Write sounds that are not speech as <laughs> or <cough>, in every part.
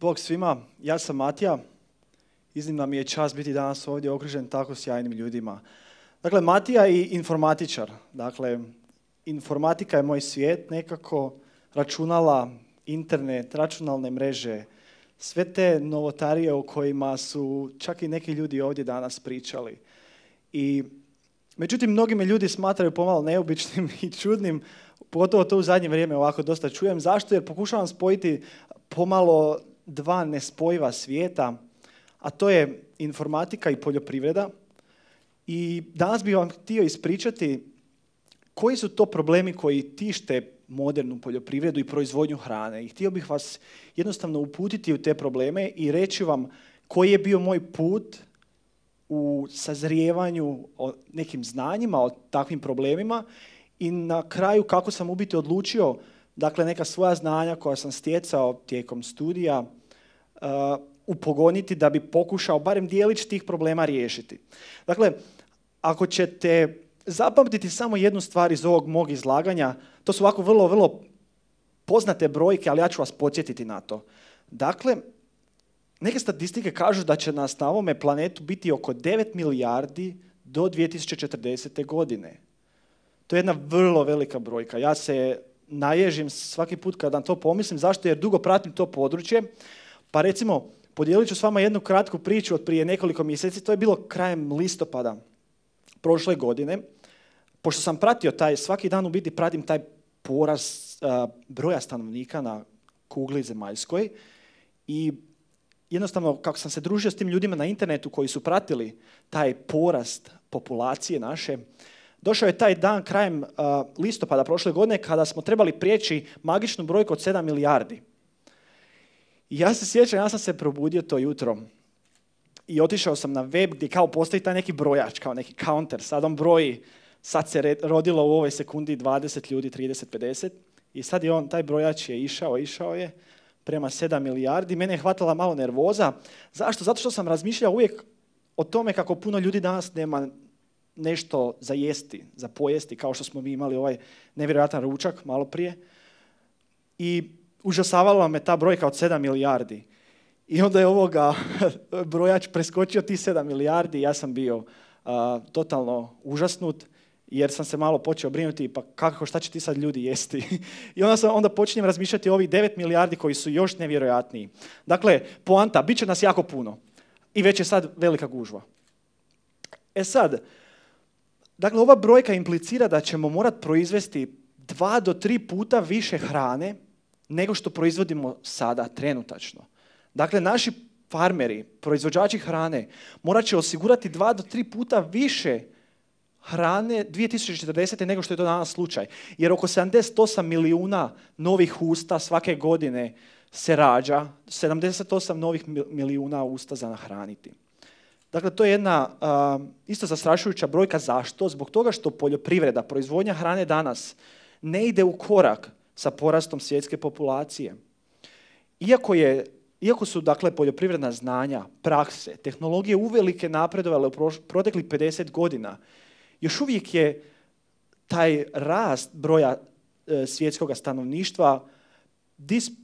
Bog svima, ja sam Matija. Iznimna mi je čast biti danas ovdje okružen tako sjajnim ljudima. Dakle, Matija i informatičar. Dakle, informatika je moj svijet nekako, računala, internet, računalne mreže, sve te novotarije o kojima su čak i neki ljudi ovdje danas pričali. I Međutim, mnogi me ljudi smatraju pomalo neobičnim i čudnim, pogotovo to u zadnje vrijeme ovako dosta čujem. Zašto? Jer pokušavam spojiti pomalo dva nespojiva svijeta, a to je informatika i poljoprivreda. I danas bih vam htio ispričati koji su to problemi koji tište modernu poljoprivredu i proizvodnju hrane. I htio bih vas jednostavno uputiti u te probleme i reći vam koji je bio moj put u sazrijevanju o nekim znanjima, o takvim problemima i na kraju kako sam u biti odlučio dakle neka svoja znanja koja sam stjecao tijekom studija upogoniti da bi pokušao barem dijelić tih problema riješiti. Dakle, ako ćete zapamtiti samo jednu stvar iz ovog mog izlaganja, to su ovako vrlo, vrlo poznate brojke, ali ja ću vas podsjetiti na to. Dakle, neke statistike kažu da će nas na ovome planetu biti oko 9 milijardi do 2040. godine. To je jedna vrlo velika brojka. Ja se naježim svaki put kada to pomislim. Zašto? Jer dugo pratim to područje. Pa recimo, podijelit ću s vama jednu kratku priču od prije nekoliko mjeseci. To je bilo krajem listopada prošle godine. Pošto sam pratio taj, svaki dan u biti pratim taj porast broja stanovnika na kugli zemaljskoj i jednostavno kako sam se družio s tim ljudima na internetu koji su pratili taj porast populacije naše, došao je taj dan krajem listopada prošle godine kada smo trebali prijeći magičnu brojku od 7 milijardi. I ja se sjećam, ja sam se probudio to jutro i otišao sam na web gdje kao postoji taj neki brojač, kao neki counter. Sad on broji, sad se rodilo u ovoj sekundi 20 ljudi, 30, 50 i sad je on, taj brojač je išao, išao je prema 7 milijardi. Mene je hvatala malo nervoza. Zašto? Zato što sam razmišljao uvijek o tome kako puno ljudi danas nema nešto za jesti, za pojesti, kao što smo mi imali ovaj nevjerojatan ručak malo prije. I užasavala me ta brojka od 7 milijardi. I onda je ovoga <laughs> brojač preskočio ti 7 milijardi i ja sam bio totalno užasnut jer sam se malo počeo brinuti pa kako, šta će ti sad ljudi jesti. <laughs> I onda, sam, onda počinjem razmišljati o ovih 9 milijardi koji su još nevjerojatniji. Dakle, poanta, bit će nas jako puno. I već je sad velika gužva. E sad, dakle, ova brojka implicira da ćemo morati proizvesti dva do tri puta više hrane nego što proizvodimo sada, trenutačno. Dakle, naši farmeri, proizvođači hrane, morat će osigurati dva do tri puta više hrane 2040. nego što je to danas slučaj. Jer oko 78 milijuna novih usta svake godine se rađa, 78 novih milijuna usta za nahraniti. Dakle, to je jedna isto zastrašujuća brojka. Zašto? Zbog toga što poljoprivreda, proizvodnja hrane danas ne ide u korak sa porastom svjetske populacije. Iako, je, iako su dakle poljoprivredna znanja, prakse, tehnologije uvelike napredovale u proteklih 50 godina, još uvijek je taj rast broja e, svjetskog stanovništva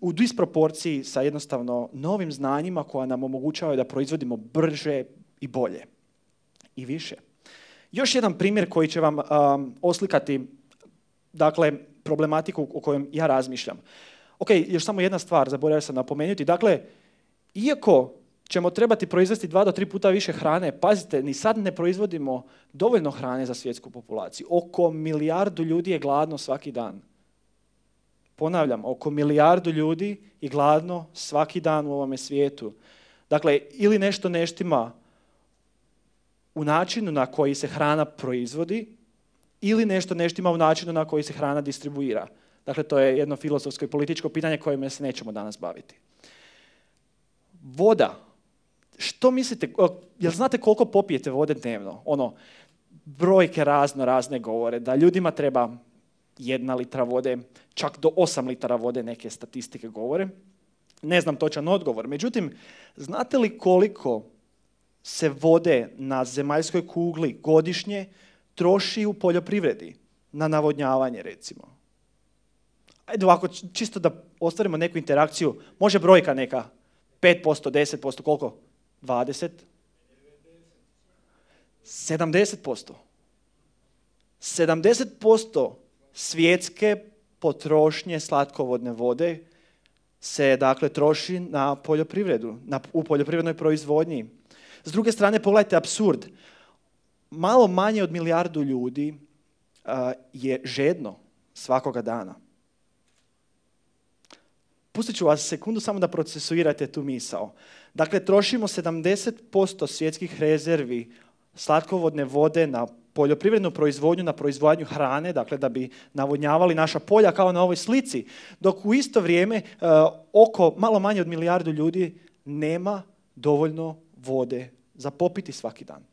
u disproporciji sa jednostavno novim znanjima koja nam omogućavaju da proizvodimo brže i bolje i više. Još jedan primjer koji će vam oslikati dakle, problematiku o kojoj ja razmišljam. Ok, još samo jedna stvar, zaboravio sam napomenuti. Dakle, iako ćemo trebati proizvesti dva do tri puta više hrane. Pazite, ni sad ne proizvodimo dovoljno hrane za svjetsku populaciju. Oko milijardu ljudi je gladno svaki dan. Ponavljam, oko milijardu ljudi je gladno svaki dan u ovome svijetu. Dakle, ili nešto neštima u načinu na koji se hrana proizvodi, ili nešto neštima u načinu na koji se hrana distribuira. Dakle, to je jedno filozofsko i političko pitanje kojim se nećemo danas baviti. Voda što mislite, jel znate koliko popijete vode dnevno? Ono, brojke razno razne govore, da ljudima treba jedna litra vode, čak do osam litara vode neke statistike govore. Ne znam točan odgovor. Međutim, znate li koliko se vode na zemaljskoj kugli godišnje troši u poljoprivredi? Na navodnjavanje, recimo. Ajde ovako, čisto da ostvarimo neku interakciju. Može brojka neka 5%, 10%, koliko? 20? 70%. 70% svjetske potrošnje slatkovodne vode se dakle troši na poljoprivredu, na, u poljoprivrednoj proizvodnji. S druge strane, pogledajte absurd. Malo manje od milijardu ljudi je žedno svakoga dana. Pustit ću vas sekundu samo da procesuirate tu misao. Dakle, trošimo 70% svjetskih rezervi slatkovodne vode na poljoprivrednu proizvodnju, na proizvodnju hrane, dakle da bi navodnjavali naša polja kao na ovoj slici, dok u isto vrijeme e, oko malo manje od milijardu ljudi nema dovoljno vode za popiti svaki dan.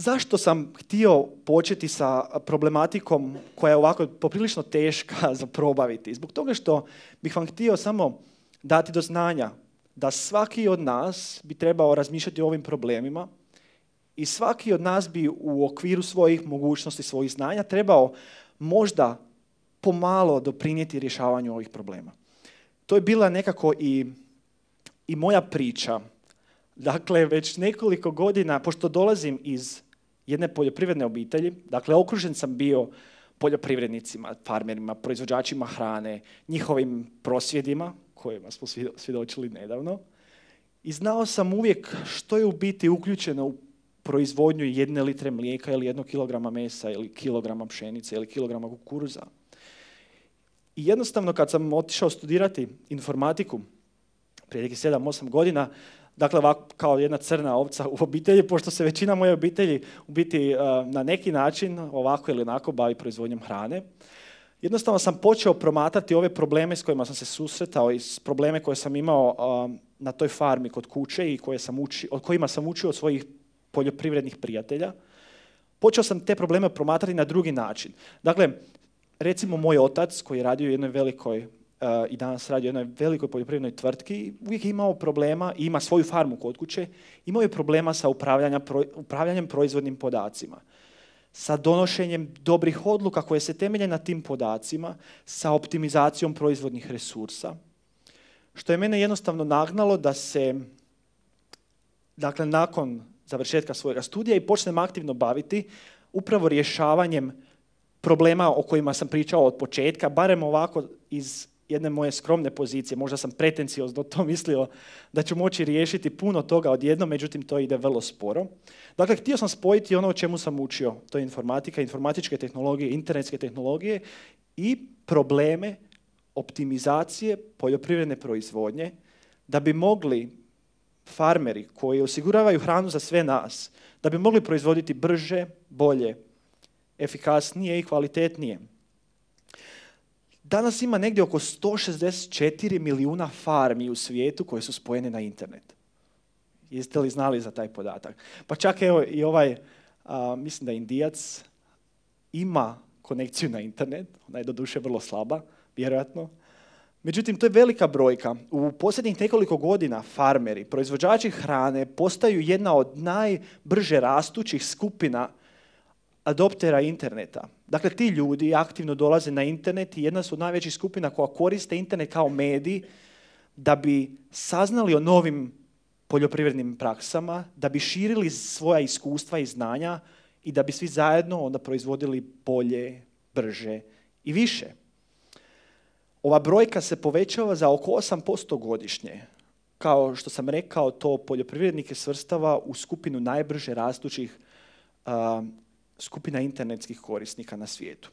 Zašto sam htio početi sa problematikom koja je ovako poprilično teška <laughs> za probaviti? Zbog toga što bih vam htio samo dati do znanja da svaki od nas bi trebao razmišljati o ovim problemima i svaki od nas bi u okviru svojih mogućnosti, svojih znanja trebao možda pomalo doprinijeti rješavanju ovih problema. To je bila nekako i, i moja priča. Dakle, već nekoliko godina, pošto dolazim iz jedne poljoprivredne obitelji, dakle, okružen sam bio poljoprivrednicima, farmerima, proizvođačima hrane, njihovim prosvjedima, kojima smo svjedočili nedavno, i znao sam uvijek što je u biti uključeno u proizvodnju jedne litre mlijeka ili jednog kilograma mesa ili kilograma pšenice ili kilograma kukuruza. I jednostavno kad sam otišao studirati informatiku prije nekih 7-8 godina, dakle ovako kao jedna crna ovca u obitelji, pošto se većina moje obitelji u biti na neki način ovako ili onako bavi proizvodnjom hrane. Jednostavno sam počeo promatrati ove probleme s kojima sam se susretao i probleme koje sam imao na toj farmi kod kuće i koje sam uči, od kojima sam učio od svojih poljoprivrednih prijatelja, počeo sam te probleme promatrati na drugi način. Dakle, recimo moj otac koji je radio u jednoj velikoj i danas radi u jednoj velikoj poljoprivrednoj tvrtki, uvijek je imao problema, i ima svoju farmu kod kuće, imao je problema sa upravljanjem proizvodnim podacima. Sa donošenjem dobrih odluka koje se temelje na tim podacima, sa optimizacijom proizvodnih resursa, što je mene jednostavno nagnalo da se, dakle, nakon završetka svojega studija i počnem aktivno baviti upravo rješavanjem problema o kojima sam pričao od početka, barem ovako iz jedne moje skromne pozicije, možda sam pretenciozno to mislio da ću moći riješiti puno toga odjednom, međutim to ide vrlo sporo. Dakle, htio sam spojiti ono o čemu sam učio, to je informatika, informatičke tehnologije, internetske tehnologije i probleme optimizacije poljoprivredne proizvodnje da bi mogli farmeri koji osiguravaju hranu za sve nas, da bi mogli proizvoditi brže, bolje, efikasnije i kvalitetnije. Danas ima negdje oko 164 milijuna farmi u svijetu koje su spojene na internet. Jeste li znali za taj podatak? Pa čak evo i ovaj, mislim da indijac ima konekciju na internet, ona je doduše vrlo slaba, vjerojatno, Međutim, to je velika brojka. U posljednjih nekoliko godina farmeri, proizvođači hrane postaju jedna od najbrže rastućih skupina adoptera interneta. Dakle, ti ljudi aktivno dolaze na internet i jedna su od najvećih skupina koja koriste internet kao medij da bi saznali o novim poljoprivrednim praksama, da bi širili svoja iskustva i znanja i da bi svi zajedno onda proizvodili bolje, brže i više. Ova brojka se povećava za oko 8% godišnje. Kao što sam rekao, to poljoprivrednike svrstava u skupinu najbrže rastućih skupina internetskih korisnika na svijetu.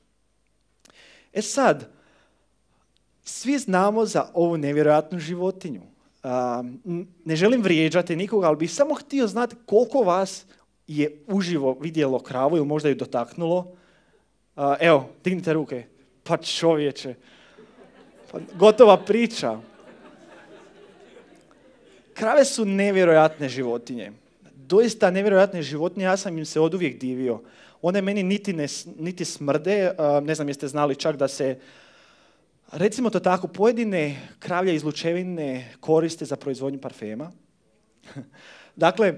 E sad, svi znamo za ovu nevjerojatnu životinju. ne želim vrijeđati nikoga, ali bih samo htio znati koliko vas je uživo vidjelo kravu ili možda ju dotaknulo. evo, dignite ruke. Pa čovječe. Pa, gotova priča. Krave su nevjerojatne životinje. Doista nevjerojatne životinje, ja sam im se oduvijek divio. One meni niti, ne, niti smrde, ne znam jeste znali čak da se, recimo to tako, pojedine kravlje izlučevine koriste za proizvodnju parfema. <laughs> dakle,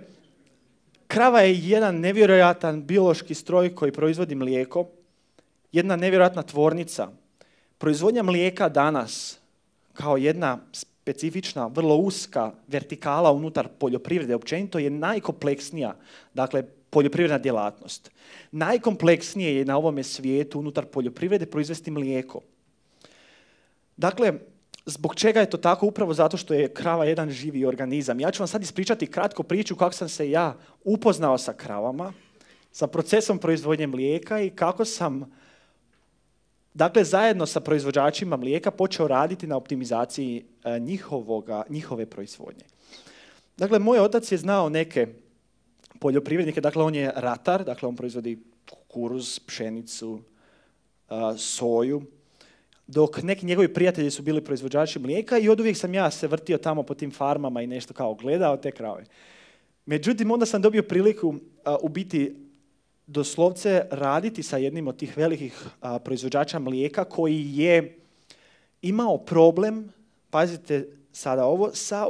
krava je jedan nevjerojatan biološki stroj koji proizvodi mlijeko, jedna nevjerojatna tvornica Proizvodnja mlijeka danas kao jedna specifična, vrlo uska vertikala unutar poljoprivrede općenito je najkompleksnija, dakle poljoprivredna djelatnost. Najkompleksnije je na ovome svijetu unutar poljoprivrede proizvesti mlijeko. Dakle, zbog čega je to tako? Upravo zato što je krava jedan živi organizam. Ja ću vam sad ispričati kratko priču kako sam se ja upoznao sa kravama, sa procesom proizvodnje mlijeka i kako sam dakle zajedno sa proizvođačima mlijeka počeo raditi na optimizaciji e, njihovoga, njihove proizvodnje. Dakle, moj otac je znao neke poljoprivrednike, dakle on je ratar, dakle on proizvodi kukuruz, pšenicu, e, soju, dok neki njegovi prijatelji su bili proizvođači mlijeka i od uvijek sam ja se vrtio tamo po tim farmama i nešto kao gledao te krave. Međutim, onda sam dobio priliku u biti doslovce raditi sa jednim od tih velikih proizvođača mlijeka koji je imao problem, pazite sada ovo, sa,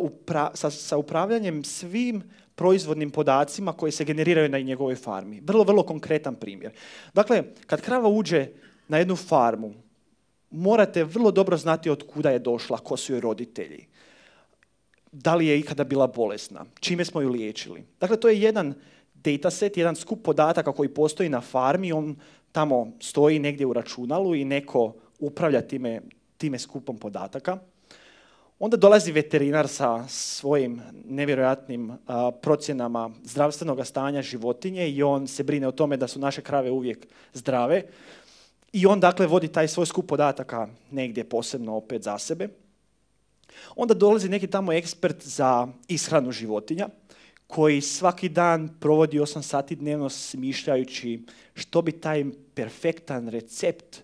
sa, sa upravljanjem svim proizvodnim podacima koji se generiraju na njegovoj farmi. Vrlo, vrlo konkretan primjer. Dakle, kad krava uđe na jednu farmu, morate vrlo dobro znati od kuda je došla, ko su joj roditelji. Da li je ikada bila bolesna, čime smo ju liječili. Dakle, to je jedan dataset, jedan skup podataka koji postoji na farmi, on tamo stoji negdje u računalu i neko upravlja time, time skupom podataka. Onda dolazi veterinar sa svojim nevjerojatnim procjenama zdravstvenog stanja životinje i on se brine o tome da su naše krave uvijek zdrave. I on dakle vodi taj svoj skup podataka negdje posebno opet za sebe. Onda dolazi neki tamo ekspert za ishranu životinja koji svaki dan provodi 8 sati dnevno smišljajući što bi taj perfektan recept,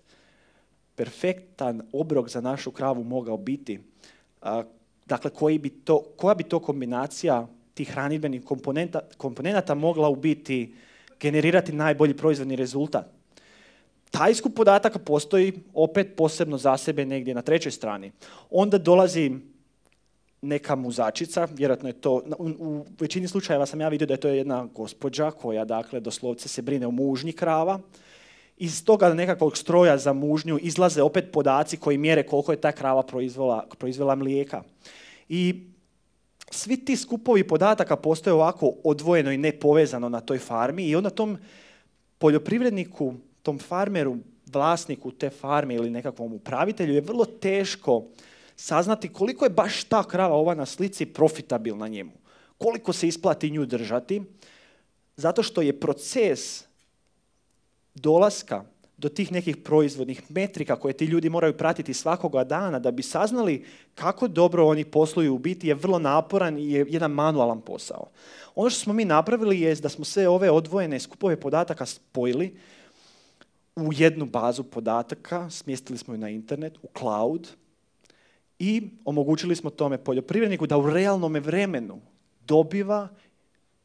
perfektan obrok za našu kravu mogao biti. Dakle, koji bi to, koja bi to kombinacija tih hranidbenih komponenta mogla u biti generirati najbolji proizvodni rezultat. Taj skup podataka postoji opet posebno za sebe negdje na trećoj strani. Onda dolazi neka muzačica, vjerojatno je to, u, većini slučajeva sam ja vidio da je to jedna gospođa koja dakle doslovce se brine o mužnji krava. Iz toga nekakvog stroja za mužnju izlaze opet podaci koji mjere koliko je ta krava proizvela, proizvela mlijeka. I svi ti skupovi podataka postoje ovako odvojeno i nepovezano na toj farmi i onda tom poljoprivredniku tom farmeru, vlasniku te farme ili nekakvom upravitelju je vrlo teško saznati koliko je baš ta krava ova na slici profitabilna njemu. Koliko se isplati nju držati, zato što je proces dolaska do tih nekih proizvodnih metrika koje ti ljudi moraju pratiti svakoga dana da bi saznali kako dobro oni posluju u biti je vrlo naporan i je jedan manualan posao. Ono što smo mi napravili je da smo sve ove odvojene skupove podataka spojili u jednu bazu podataka, smjestili smo ju na internet, u cloud i omogućili smo tome poljoprivredniku da u realnom vremenu dobiva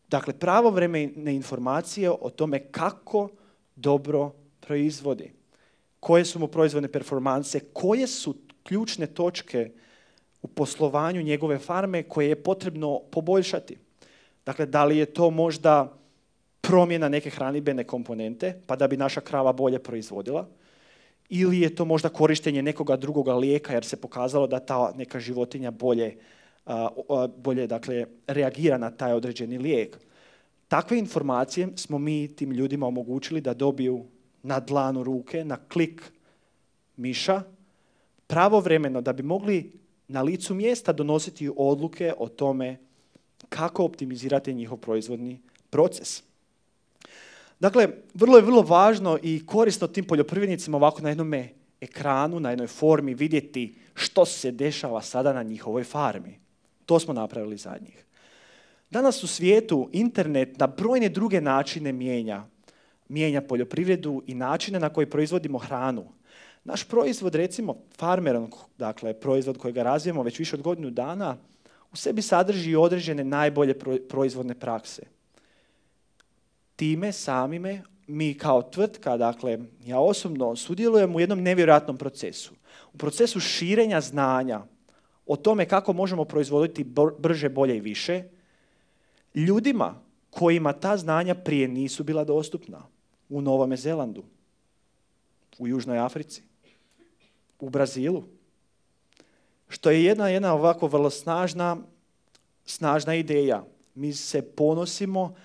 dakle pravovremene informacije o tome kako dobro proizvodi, koje su mu proizvodne performanse, koje su ključne točke u poslovanju njegove farme koje je potrebno poboljšati. Dakle, da li je to možda promjena neke hranidbene komponente, pa da bi naša krava bolje proizvodila, ili je to možda korištenje nekoga drugoga lijeka jer se pokazalo da ta neka životinja bolje, bolje dakle, reagira na taj određeni lijek. Takve informacije smo mi tim ljudima omogućili da dobiju na dlanu ruke, na klik miša, pravovremeno da bi mogli na licu mjesta donositi odluke o tome kako optimizirati njihov proizvodni proces. Dakle, vrlo je vrlo važno i korisno tim poljoprivrednicima ovako na jednom ekranu, na jednoj formi vidjeti što se dešava sada na njihovoj farmi. To smo napravili za njih. Danas u svijetu internet na brojne druge načine mijenja. Mijenja poljoprivredu i načine na koji proizvodimo hranu. Naš proizvod, recimo farmer, dakle proizvod kojega razvijemo već više od godinu dana, u sebi sadrži određene najbolje proizvodne prakse time samime mi kao tvrtka, dakle ja osobno sudjelujem u jednom nevjerojatnom procesu. U procesu širenja znanja o tome kako možemo proizvoditi brže, bolje i više ljudima kojima ta znanja prije nisu bila dostupna u Novome Zelandu, u Južnoj Africi, u Brazilu. što je jedna, jedna ovako vrlo snažna, snažna ideja. Mi se ponosimo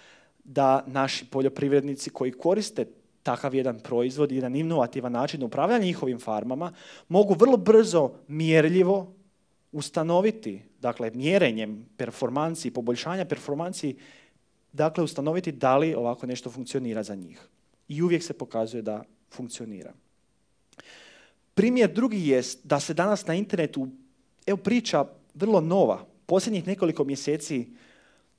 da naši poljoprivrednici koji koriste takav jedan proizvod, jedan inovativan način upravljanja njihovim farmama, mogu vrlo brzo, mjerljivo ustanoviti, dakle mjerenjem performanci, poboljšanja performanci, dakle ustanoviti da li ovako nešto funkcionira za njih. I uvijek se pokazuje da funkcionira. Primjer drugi jest da se danas na internetu, evo priča vrlo nova, posljednjih nekoliko mjeseci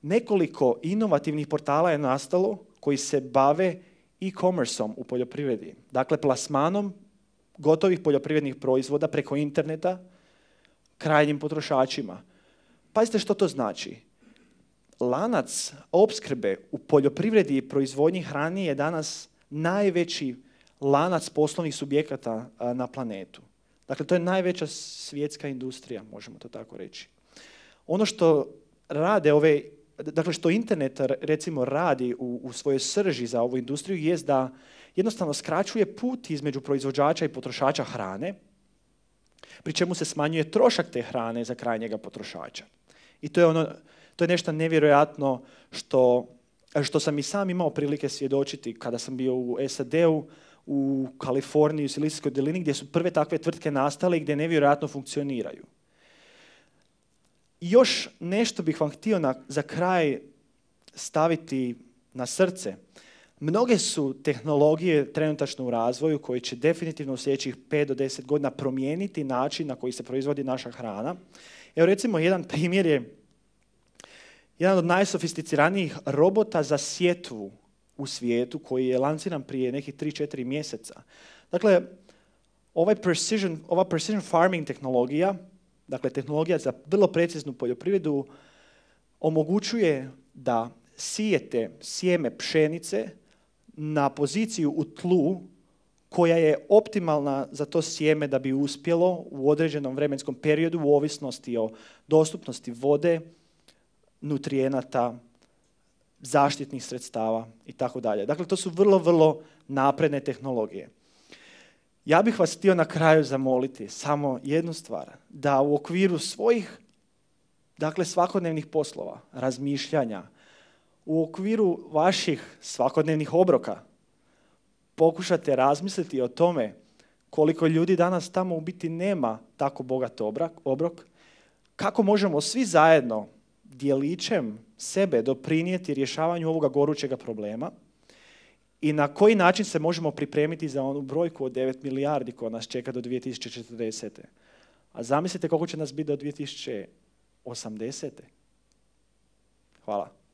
nekoliko inovativnih portala je nastalo koji se bave e-commerceom u poljoprivredi. Dakle, plasmanom gotovih poljoprivrednih proizvoda preko interneta krajnjim potrošačima. Pazite što to znači. Lanac opskrbe u poljoprivredi i proizvodnji hrane je danas najveći lanac poslovnih subjekata na planetu. Dakle, to je najveća svjetska industrija, možemo to tako reći. Ono što rade ove, dakle što internet recimo radi u, u svojoj srži za ovu industriju jest da jednostavno skraćuje put između proizvođača i potrošača hrane, pri čemu se smanjuje trošak te hrane za krajnjega potrošača. I to je, ono, to je nešto nevjerojatno što, što sam i sam imao prilike svjedočiti kada sam bio u SAD-u, u Kaliforniji, u Silicijskoj dolini, gdje su prve takve tvrtke nastale i gdje nevjerojatno funkcioniraju. Još nešto bih vam htio na, za kraj staviti na srce. Mnoge su tehnologije trenutačno u razvoju koje će definitivno u sljedećih 5 do 10 godina promijeniti način na koji se proizvodi naša hrana. Evo recimo jedan primjer je jedan od najsofisticiranijih robota za sjetvu u svijetu koji je lanciran prije nekih 3-4 mjeseca. Dakle, ovaj precision, ova precision farming tehnologija, dakle tehnologija za vrlo preciznu poljoprivredu, omogućuje da sijete sjeme pšenice na poziciju u tlu koja je optimalna za to sjeme da bi uspjelo u određenom vremenskom periodu u ovisnosti o dostupnosti vode, nutrijenata, zaštitnih sredstava i tako dalje. Dakle, to su vrlo, vrlo napredne tehnologije. Ja bih vas htio na kraju zamoliti samo jednu stvar, da u okviru svojih dakle, svakodnevnih poslova, razmišljanja, u okviru vaših svakodnevnih obroka pokušate razmisliti o tome koliko ljudi danas tamo u biti nema tako bogat obrok, kako možemo svi zajedno dijelićem sebe doprinijeti rješavanju ovoga gorućega problema i na koji način se možemo pripremiti za onu brojku od 9 milijardi koja nas čeka do 2040. A zamislite koliko će nas biti do 2080. Hvala.